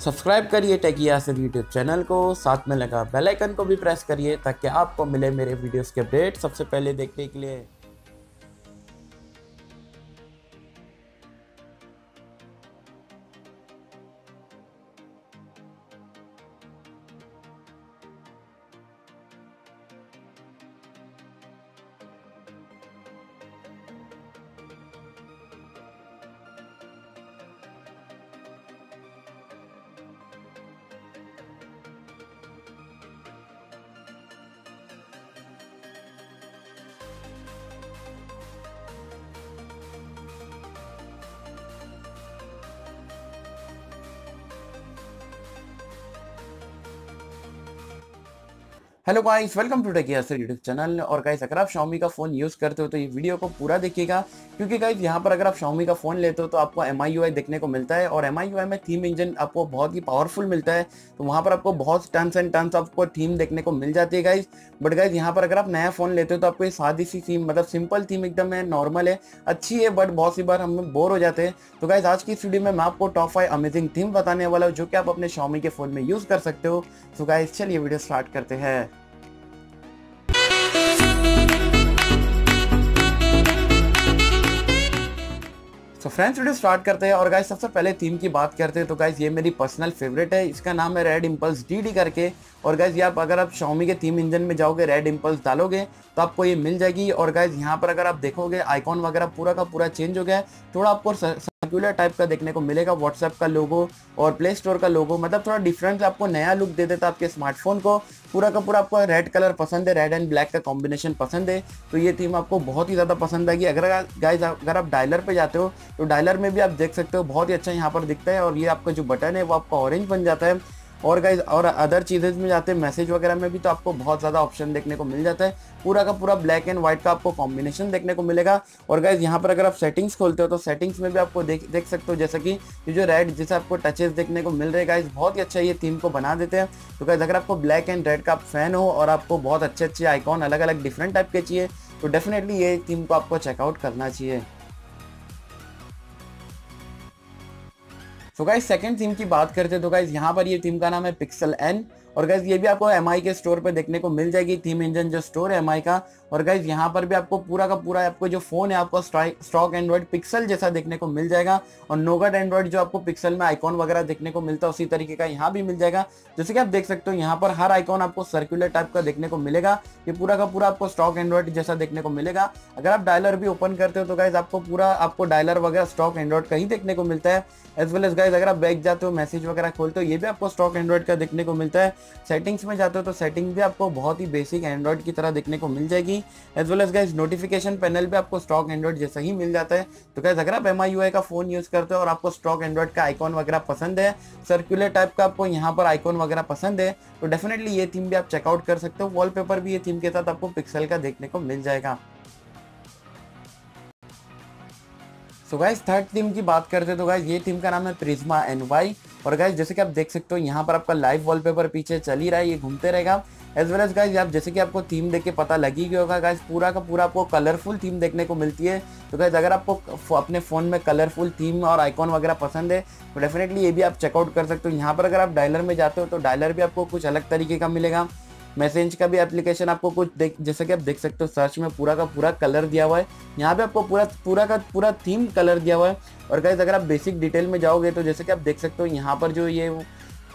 Subscribe करिए टेकिया से YouTube channel को। साथ में लगा बेल आइकन को भी प्रेस करिए ताकि आपको मिले मेरे वीडियोस के अपडेट सबसे पहले देखने के लिए। Hello guys welcome to Techiya sir YouTube channel और गाइस अगर आप Xiaomi का फ़ोन यूज़ करते हो तो ये वीडियो को पूरा देखिएगा। क्योंकि गाइस यहाँ पर अगर आप Xiaomi का फ़ोन लेते हो तो आपको MIUI देखने को मिलता है। और MIUI में थीम इंजन आपको बहुत ही पावरफुल मिलता है। तो वहाँ पर आपको बहुत टन्स एंड टन्स आपको थीम देखने को मिल जाती है गाइज़ बट गाइज़ यहाँ पर अगर आप नया फ़ोन लेते हो तो आपको ये सादी सी थीम मतलब सिंपल थीम एकदम है नॉर्मल है। अच्छी है बट बहुत सी बार हम बोर हो जाते हैं। तो गाइज़ आज की इस वीडियो में मैं आपको टॉप फाइव अमेजिंग थीम बताने वाला हूँ, जो कि आप अपने Xiaomi के फ़ोन में यूज़ कर सकते हो। तो गाइज़ चलिए वीडियो स्टार्ट करते हैं। फ्रेंड्स वीडियो स्टार्ट करते हैं और गाइस सबसे पहले थीम की बात करते हैं तो गाइस ये मेरी पर्सनल फेवरेट है। इसका नाम है रेड इम्पल्स डी करके। और गाइज़ ये आप अगर आप शॉमी के थीम इंजन में जाओगे रेड इम्पल्स डालोगे तो आपको ये मिल जाएगी। और गाइज़ यहाँ पर अगर आप देखोगे आइकॉन वगैरह पूरा का पूरा चेंज हो गया है। थोड़ा आपको सर्कुलर टाइप का देखने को मिलेगा व्हाट्सएप का लोगो और प्ले स्टोर का लोगो मतलब थोड़ा डिफरेंट आपको नया लुक दे देता आपके स्मार्टफ़ोन को। पूरा का पूरा आपको रेड कलर पसंद है रेड एंड ब्लैक का कॉम्बिनेशन पसंद है। तो ये थीम आपको बहुत ही ज़्यादा पसंद आएगी। अगर गाइज़ अगर आप डायलर पे जाते हो तो डायलर में भी आप देख सकते हो, बहुत ही अच्छा यहाँ पर दिखता है और ये आपका जो बटन है, वो आपका ऑरेंज बन जाता है। और गाइज़ और अदर चीज़ें में जाते हैं मैसेज वगैरह में भी तो आपको बहुत ज़्यादा ऑप्शन देखने को मिल जाता है। पूरा का पूरा ब्लैक एंड व्हाइट का आपको कॉम्बिनेशन देखने को मिलेगा। और गाइज़ यहाँ पर अगर आप सेटिंग्स खोलते हो तो सेटिंग्स में भी आपको देख देख सकते हो, जैसे कि ये जो रेड जैसे आपको टचेस देखने को मिल रहे गाइज़ बहुत ही अच्छा ये थीम को बना देते हैं। तो गाइज़ अगर आपको ब्लैक एंड रेड का फ़ैन हो, और आपको बहुत अच्छे अच्छे आइकॉन अलग अलग डिफरेंट टाइप के चाहिए तो डेफिनेटली ये थीम को आपको चेकआउट करना चाहिए। तो गाइज़ सेकंड थीम की बात करते तो गाइज़ यहाँ पर ये थीम का नाम है पिक्सल एन और गाइज़ ये भी आपको MI के स्टोर पे देखने को मिल जाएगी थीम इंजन जो स्टोर है MI का। और गाइज़ यहाँ पर भी आपको पूरा का पूरा आपको जो फ़ोन है, आपको स्टॉक एंड्रॉइड पिक्सल जैसा देखने को मिल जाएगा। और नोगट एंड्रॉइड जो आपको पिक्सल में आइकॉन वगैरह देखने को मिलता है, उसी तरीके का यहाँ भी मिल जाएगा। जैसे कि आप देख सकते हो, यहाँ पर हर आइकॉन आपको सर्कुलर टाइप का देखने को मिलेगा। ये पूरा का पूरा आपको स्टॉक एंड्रॉइड जैसा देखने को मिलेगा। अगर आप डायलर भी ओपन करते हो तो गाइज़ आपको पूरा आपको डायलर वगैरह स्टॉक एंड्रॉइड का ही देखने को मिलता है। एज वेल एज गाइज़ अगर आप बैग जाते हो मैसेज वगैरह खोलते हो, ये भी आपको स्टॉक एंड्रॉइड का देखने को मिलता है। सेटिंग्स में जाते हो तो सेटिंग भी आपको बहुत ही बेसिक एंड्रॉइड की तरह देखने को मिल जाएगी as well as guys notification panel भी आपको स्टॉक एंड्रॉइड जैसा ही मिल जाता है। तो गाइज़ अगर आप एमआईयूआई का फ़ोन यूज़ करते हो और आपको स्टॉक एंड्रॉइड का आइकॉन वगैरह पसंद है सर्कुलर टाइप का आपको यहाँ पर आइकॉन वगैरह पसंद है तो डेफिनेटली ये थीम भी आप चेकआउट कर सकते हो। वॉलपेपर भी ये थीम के साथ आपको पिक्सल का देखने को मिल जाएगा। सो गाइज़ थर्ड थीम की बात करते हैं तो गाइज़ ये थीम का नाम है प्रिज्मा एन वाई और गाइज़ जैसे कि आप देख सकते हो, यहाँ पर आपका लाइव वॉलपेपर पीछे चल ही रहा है, ये घूमते रहेगा। एज वेल एज गाइज़ आप जैसे कि आपको थीम देख के पता लगी गया होगा गाइज़ पूरा का पूरा आपको कलरफुल थीम देखने को मिलती है। तो गाइज़ अगर आपको अपने फ़ोन में कलरफुल थीम और आइकॉन वगैरह पसंद है तो डेफिनेटली ये भी आप चेकआउट कर सकते हो। यहाँ पर अगर आप डायलर में जाते हो तो डायलर भी आपको कुछ अलग तरीके का मिलेगा। मैसेज का भी एप्लीकेशन आपको कुछ देख, जैसे कि आप देख सकते हो सर्च में पूरा का पूरा कलर दिया हुआ है। यहाँ पे आपको पूरा पूरा का पूरा थीम कलर दिया हुआ है। और गाइज़ अगर आप बेसिक डिटेल में जाओगे तो जैसे कि आप देख सकते हो, यहाँ पर जो ये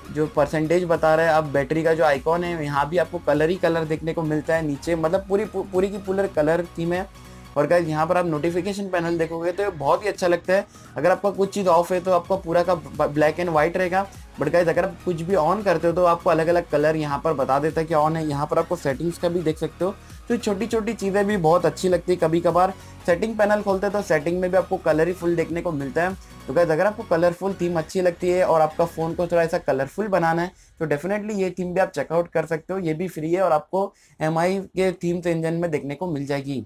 जो परसेंटेज बता रहा है आप बैटरी का जो आइकॉन है, यहाँ भी आपको कलर ही कलर देखने को मिलता है। नीचे मतलब पूरी पूरी की पूरी कलर थीम है। और गाइज़ यहाँ पर आप नोटिफिकेशन पैनल देखोगे तो बहुत ही अच्छा लगता है। अगर आपका कुछ चीज़ ऑफ़ है तो आपका पूरा का ब्लैक एंड व्हाइट रहेगा। बट गाइज़ अगर आप कुछ भी ऑन करते हो तो आपको अलग अलग कलर यहाँ पर बता देता है कि ऑन है। यहाँ पर आपको सेटिंग्स का भी देख सकते हो। तो छोटी छोटी चीज़ें भी बहुत अच्छी लगती है कभी कभार सेटिंग पैनल खोलते हैं तो सेटिंग में भी आपको कलर ही फुल देखने को मिलता है। तो गाइज़ अगर आपको कलरफुल थीम अच्छी लगती है और आपका फ़ोन को थोड़ा ऐसा कलरफुल बनाना है तो डेफिनेटली ये थीम भी आप चेकआउट कर सकते हो। ये भी फ्री है और आपको एमआई के थीम इंजन में देखने को मिल जाएगी।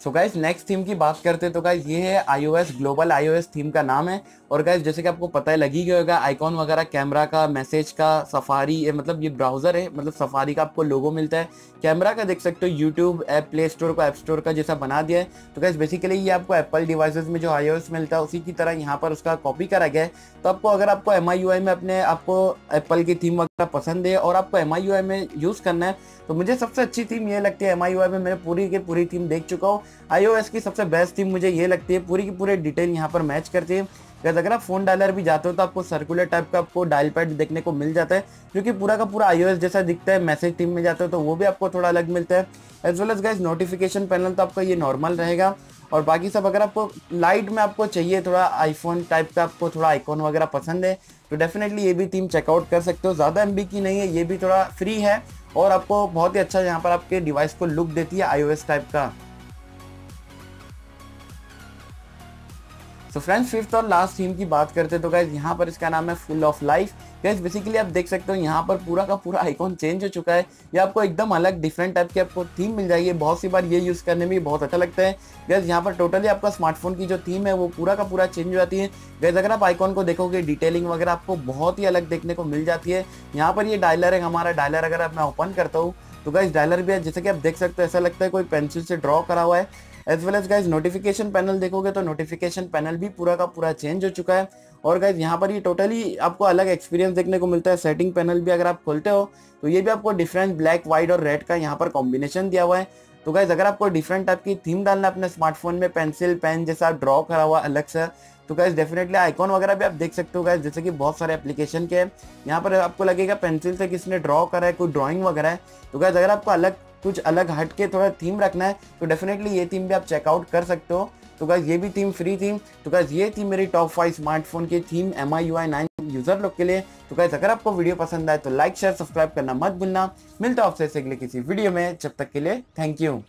सो गाइज़ नेक्स्ट थीम की बात करते हैं तो गाइज़ ये है iOS ग्लोबल iOS थीम का नाम है। और गाइज़ जैसे कि आपको पता है लगी गया होगा आइकॉन वगैरह कैमरा का मैसेज का सफारी ये मतलब ये ब्राउज़र है मतलब सफारी का आपको लोगो मिलता है। कैमरा का देख सकते हो यूट्यूब ऐप प्ले स्टोर को ऐप स्टोर का जैसा बना दिया है। तो गाइस बेसिकली ये आपको एप्पल डिवाइसेस में जो iOS मिलता है, उसी की तरह यहाँ पर उसका कॉपी करा गया है। तो आपको, अगर आपको MIUI में अपने, आपको एप्पल की थीम वगैरह पसंद है और आपको MIUI में यूज़ करना है तो मुझे सबसे अच्छी थीम ये लगती है MIUI में मैं पूरी की पूरी थीम देख चुका हूँ। आईओएस की सबसे बेस्ट थीम मुझे ये लगती है, पूरी की पूरी डिटेल यहाँ पर मैच करती है। गैस अगर आप फ़ोन डायलर भी जाते हो तो आपको सर्कुलर टाइप का आपको डायल पैड देखने को मिल जाता है, क्योंकि पूरा का पूरा आईओएस जैसा दिखता है मैसेज टीम में जाते हो तो वो भी आपको थोड़ा अलग मिलता है। As well as guys notification panel तो आपका ये नॉर्मल रहेगा। और बाकी सब अगर आपको लाइट में आपको चाहिए थोड़ा आईफोन टाइप का आपको थोड़ा आइकॉन वगैरह पसंद है तो डेफिनेटली ये भी थीम चेकआउट कर सकते हो। ज़्यादा एमबी की नहीं है, ये भी थोड़ा फ्री है और आपको बहुत ही अच्छा यहाँ पर आपके डिवाइस को लुक देती है आईओएस टाइप का। तो फ्रेंड्स फिफ्थ और लास्ट थीम की बात करते हैं। तो गाइज़ यहाँ पर इसका नाम है full of life guys basically आप देख सकते हो, यहाँ पर पूरा का पूरा आइकॉन चेंज हो चुका है। ये आपको एकदम अलग डिफरेंट टाइप की आपको थीम मिल जाएगी। बहुत सी बार ये यूज़ करने में बहुत अच्छा लगता है। गैस यहाँ पर टोटली आपका स्मार्टफ़ोन की जो थीम है, वो पूरा का पूरा चेंज हो जाती है। गैस अगर आप आइकॉन को देखोगे डिटेलिंग वगैरह आपको बहुत ही अलग देखने को मिल जाती है। यहाँ पर ये डायलर है, हमारा डायलर अगर मैं ओपन करता हूँ तो गाइज़ डायलर भी है। जैसे कि आप देख सकते हो, ऐसा लगता है कोई पेंसिल से ड्रॉ करा हुआ है। As well as guys notification panel देखोगे तो नोटिफिकेशन पैनल भी पूरा का पूरा चेंज हो चुका है। और गाइज़ यहाँ पर ये टोटली आपको अलग एक्सपीरियंस देखने को मिलता है। सेटिंग पैनल भी अगर आप खोलते हो तो ये भी आपको डिफरेंट ब्लैक व्हाइट और रेड का यहाँ पर कॉम्बिनेशन दिया हुआ है। तो गाइज़ अगर आपको डिफरेंट टाइप की थीम डालना अपने स्मार्टफ़ोन में पेंसिल पेन जैसा ड्रॉ करा हुआ अलग से तो गाइज़ डेफिनेटली आइकॉन वगैरह भी आप देख सकते हो गाइज़ जैसे कि बहुत सारे एप्लीकेशन के हैं। यहाँ पर आपको लगेगा पेंसिल से किसने ड्रॉ करा है, कोई ड्राइंग वगैरह है। तो गाइज़ अगर आपको अलग, कुछ अलग हट के थोड़ा थीम रखना है तो डेफिनेटली ये थीम भी आप चेकआउट कर सकते हो। तो गाइज़ ये भी थीम फ्री थी तो गाइज़ ये थी मेरी टॉप फाइव स्मार्टफ़ोन की theme M I U I nine user लोग के लिए। तो कैसे अगर आपको वीडियो पसंद आए तो लाइक शेयर सब्सक्राइब करना मत भूलना। मिलता आपसे अगले किसी वीडियो में। जब तक के लिए थैंक यू